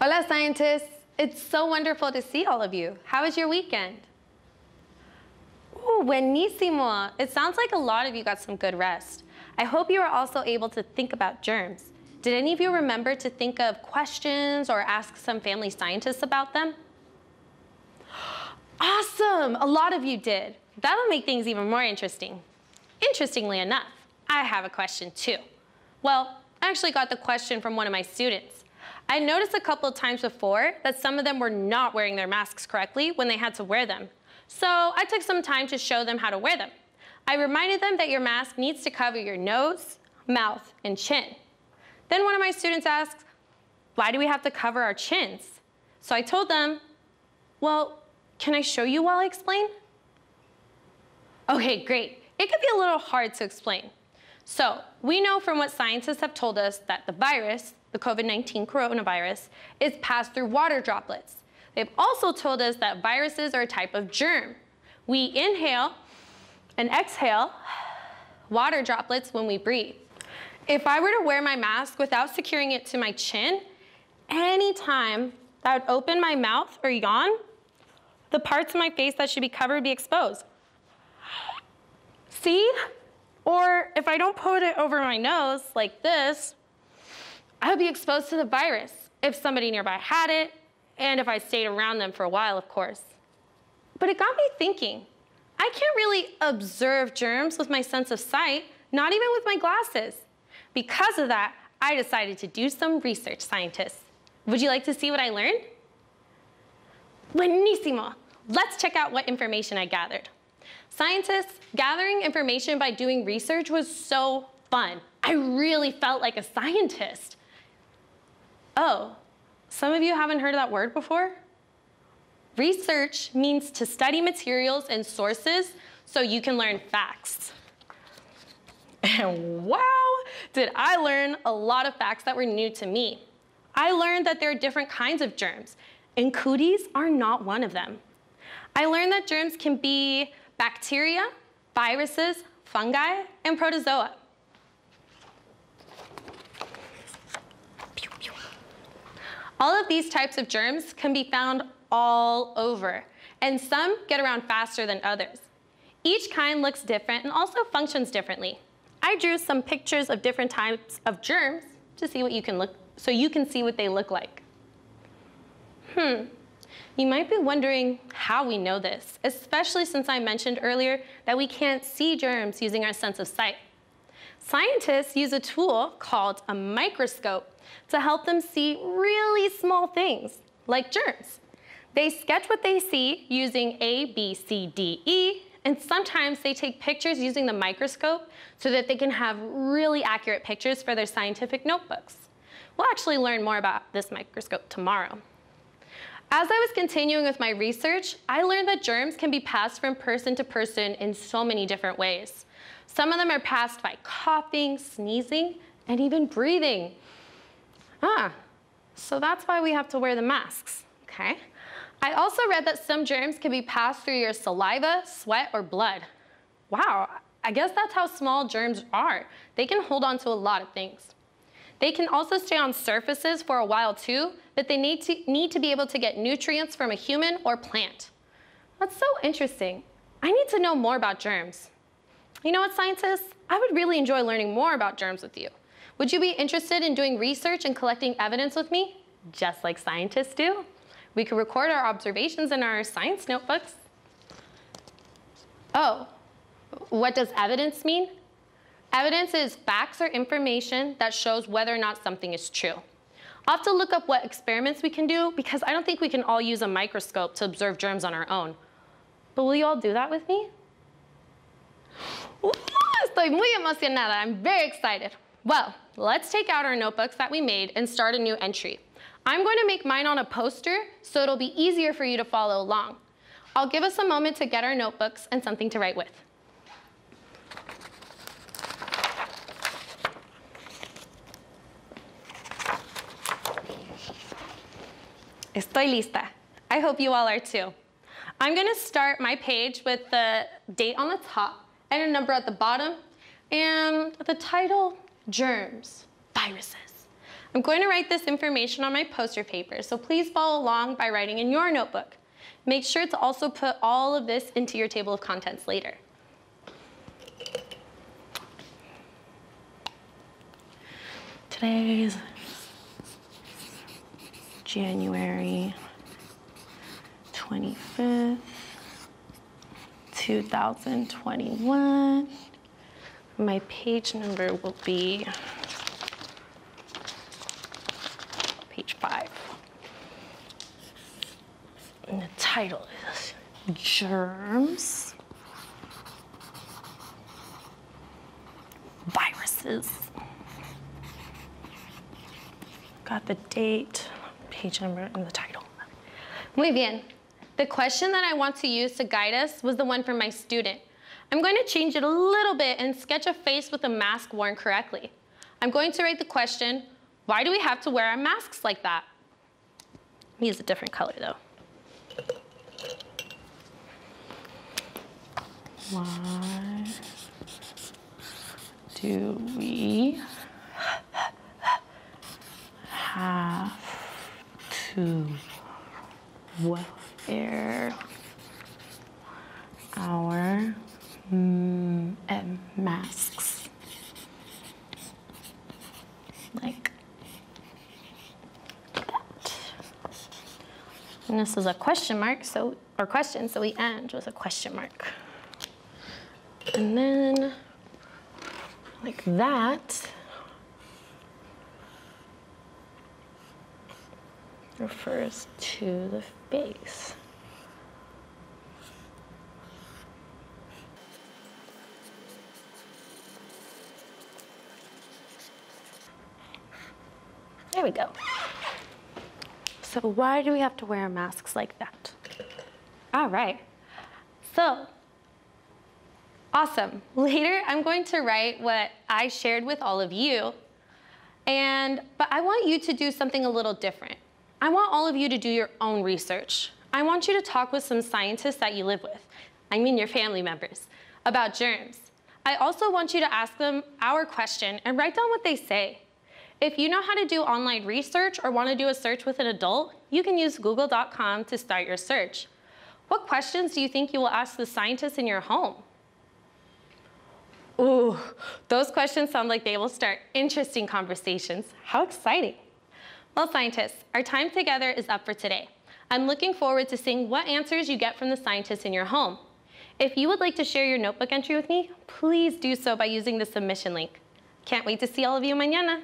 Hola, scientists. It's so wonderful to see all of you. How was your weekend? Buenísimo. It sounds like a lot of you got some good rest. I hope you were also able to think about germs. Did any of you remember to think of questions or ask some family scientists about them? Awesome, a lot of you did. That'll make things even more interesting. Interestingly enough, I have a question too. Well, I actually got the question from one of my students. I noticed a couple of times before that some of them were not wearing their masks correctly when they had to wear them. So I took some time to show them how to wear them. I reminded them that your mask needs to cover your nose, mouth, and chin. Then one of my students asked, why do we have to cover our chins? So I told them, well, can I show you while I explain? Okay, great. It could be a little hard to explain. So we know from what scientists have told us that the virus, the COVID-19 coronavirus, is passed through water droplets. They've also told us that viruses are a type of germ. We inhale and exhale water droplets when we breathe. If I were to wear my mask without securing it to my chin, anytime that I would open my mouth or yawn, the parts of my face that should be covered would be exposed. See? Or if I don't put it over my nose like this, I would be exposed to the virus if somebody nearby had it, and if I stayed around them for a while, of course. But it got me thinking. I can't really observe germs with my sense of sight, not even with my glasses. Because of that, I decided to do some research, scientists. Would you like to see what I learned? Buenísimo. Let's check out what information I gathered. Scientists, gathering information by doing research was so fun. I really felt like a scientist. Oh, some of you haven't heard that word before? Research means to study materials and sources so you can learn facts. And wow, did I learn a lot of facts that were new to me. I learned that there are different kinds of germs, and cooties are not one of them. I learned that germs can be bacteria, viruses, fungi, and protozoa. All of these types of germs can be found all over, and some get around faster than others. Each kind looks different and also functions differently. I drew some pictures of different types of germs to see what you can look, so you can see what they look like. Hmm, you might be wondering how we know this, especially since I mentioned earlier that we can't see germs using our sense of sight. Scientists use a tool called a microscope to help them see really small things, like germs. They sketch what they see using A, B, C, D, E, and sometimes they take pictures using the microscope so that they can have really accurate pictures for their scientific notebooks. We'll actually learn more about this microscope tomorrow. As I was continuing with my research, I learned that germs can be passed from person to person in so many different ways. Some of them are passed by coughing, sneezing, and even breathing. Ah, so that's why we have to wear the masks, okay? I also read that some germs can be passed through your saliva, sweat, or blood. Wow, I guess that's how small germs are. They can hold on to a lot of things. They can also stay on surfaces for a while too, but they need to, need to be able to get nutrients from a human or plant. That's so interesting. I need to know more about germs. You know what, scientists? I would really enjoy learning more about germs with you. Would you be interested in doing research and collecting evidence with me, just like scientists do? We could record our observations in our science notebooks. Oh, what does evidence mean? Evidence is facts or information that shows whether or not something is true. I'll have to look up what experiments we can do because I don't think we can all use a microscope to observe germs on our own. But will you all do that with me? Estoy muy emocionada. I'm very excited. Well, let's take out our notebooks that we made and start a new entry. I'm going to make mine on a poster so it'll be easier for you to follow along. I'll give us a moment to get our notebooks and something to write with. Estoy lista. I hope you all are too. I'm gonna start my page with the date on the top and a number at the bottom and the title, germs, viruses. I'm going to write this information on my poster paper, so please follow along by writing in your notebook. Make sure to also put all of this into your table of contents later. Today's January 25th, 2021. My page number will be page five. And the title is Germs, Viruses. Got the date, page number, and the title. Muy bien. The question that I want to use to guide us was the one from my student. I'm going to change it a little bit and sketch a face with a mask worn correctly. I'm going to write the question, why do we have to wear our masks like that? me Use a different color though. Why do we have to wear our mm, masks like that. And this is a question mark, so or question, so we end with a question mark. And then like that. Refers to the face. There we go. So why do we have to wear masks like that? All right. So, awesome. Later, I'm going to write what I shared with all of you. And, but I want you to do something a little different. I want all of you to do your own research. I want you to talk with some scientists that you live with, I mean your family members, about germs. I also want you to ask them our question and write down what they say. If you know how to do online research or want to do a search with an adult, you can use google.com to start your search. What questions do you think you will ask the scientists in your home? Ooh, those questions sound like they will start interesting conversations. How exciting. Well, scientists, our time together is up for today. I'm looking forward to seeing what answers you get from the scientists in your home. If you would like to share your notebook entry with me, please do so by using the submission link. Can't wait to see all of you mañana.